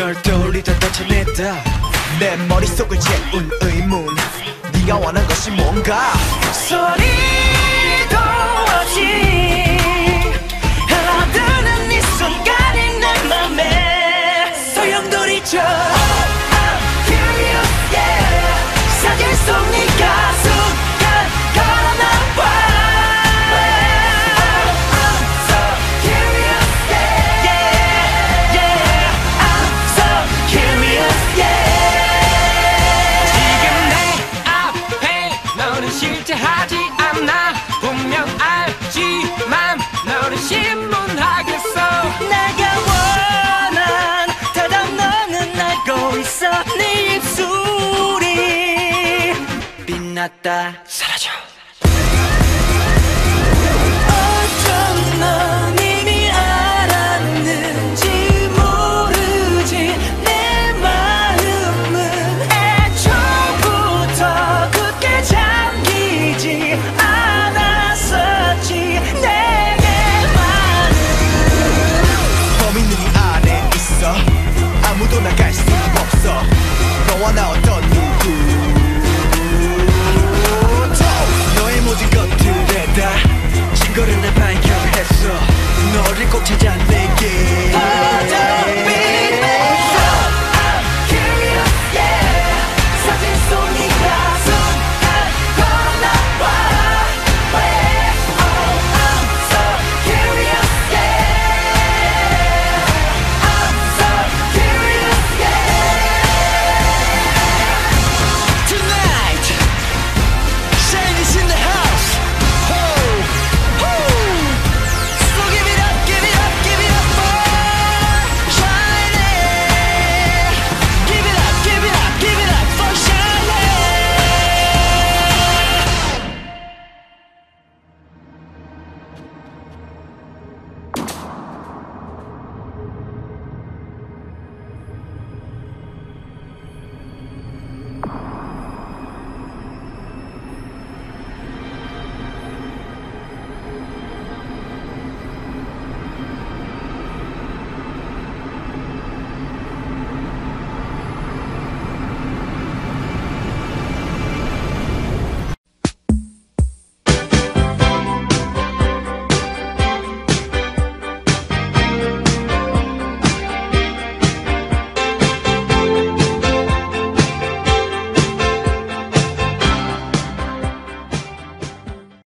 널 떠올리다 떠쳐냈다 내 머릿속을 채운 의문. 네가 원한 것이 뭔가? 소리 났다. 사라져. 어쩜 넌 이미 알았는지 모르지. 내 마음은 애초부터 굳게 잠기지 않았었지. 내게만은 범인은 이 안에 있어. 아무도 나갈 수 없어. 너와 나 어떤 꼭 찾아내